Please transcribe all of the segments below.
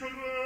children.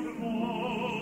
oh.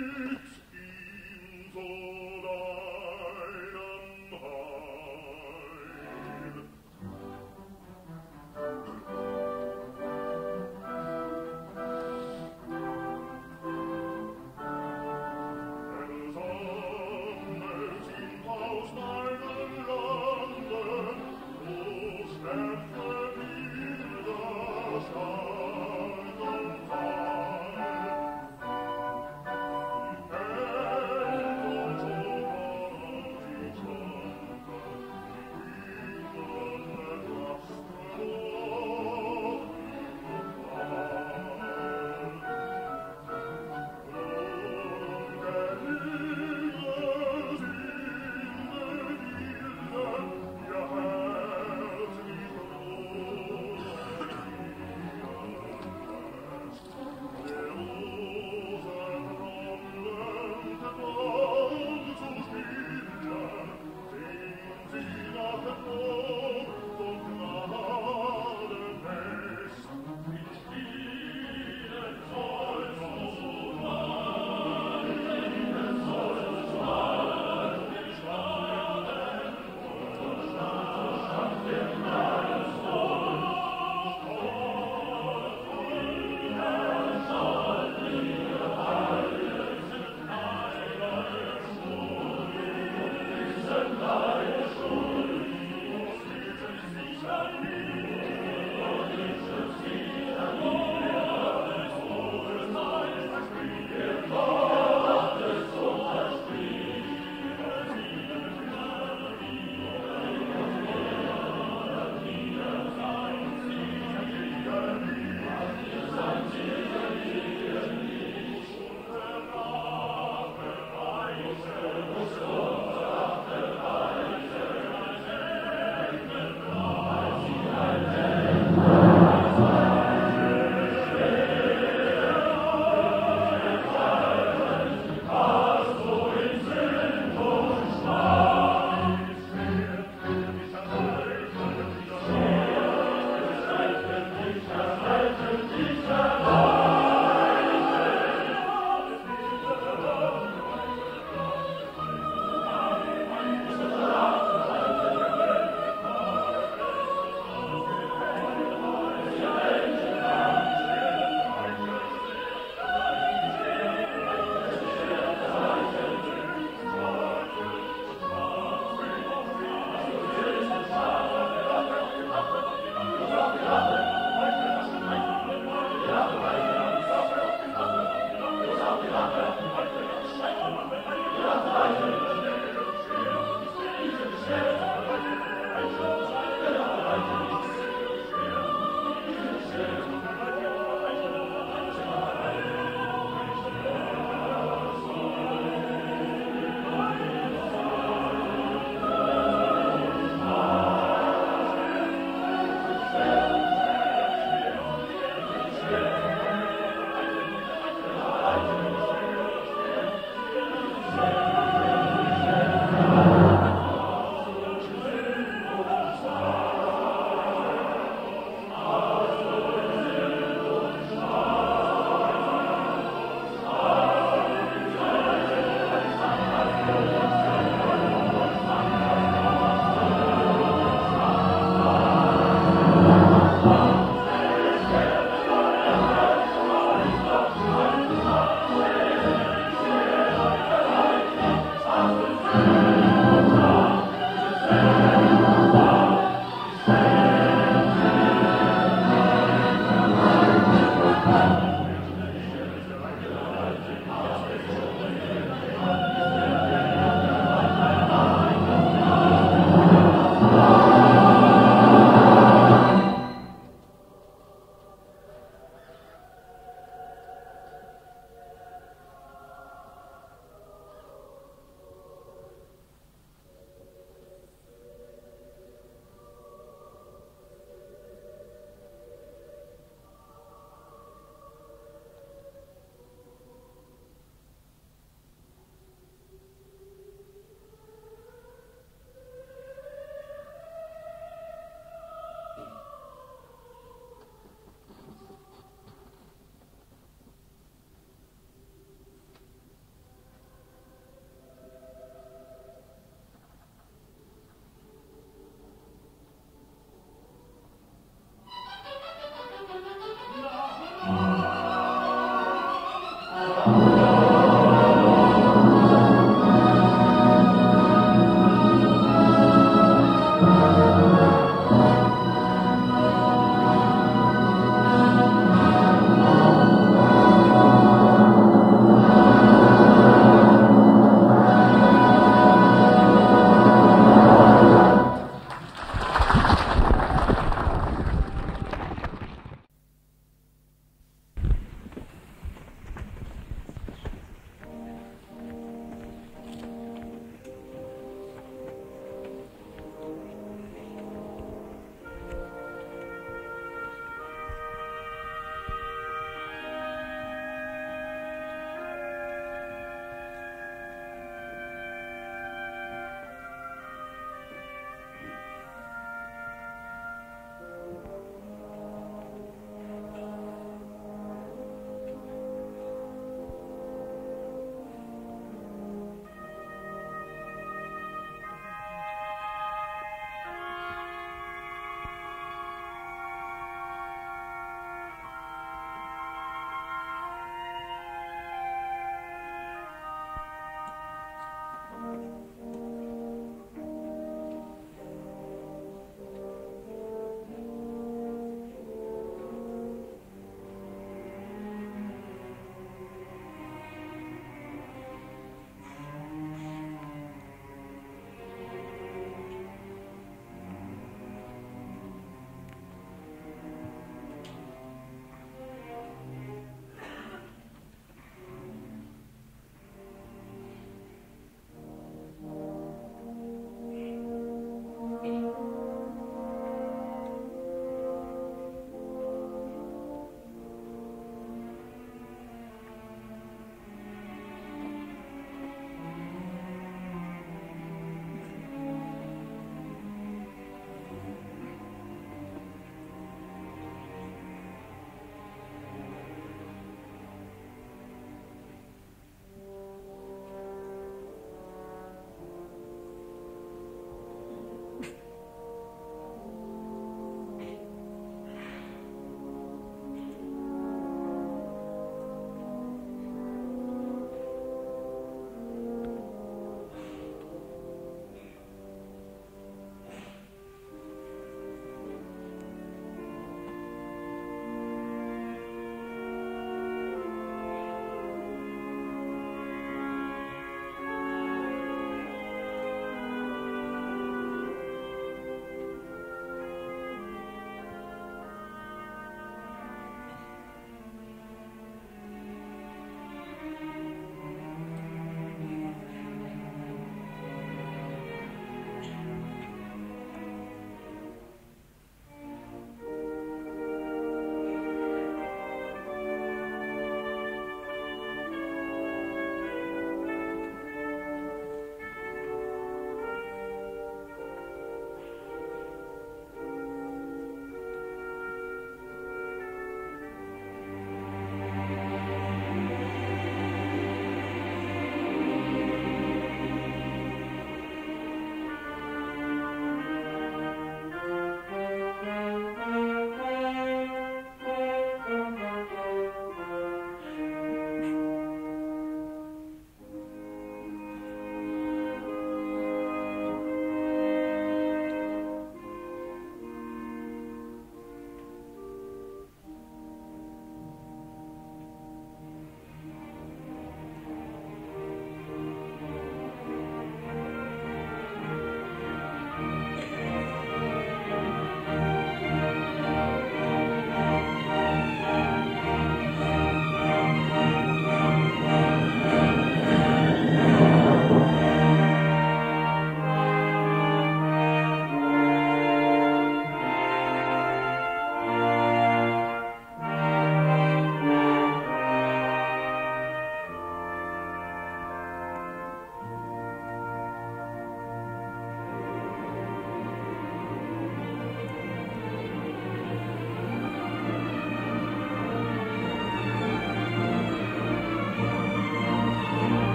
mm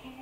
watching.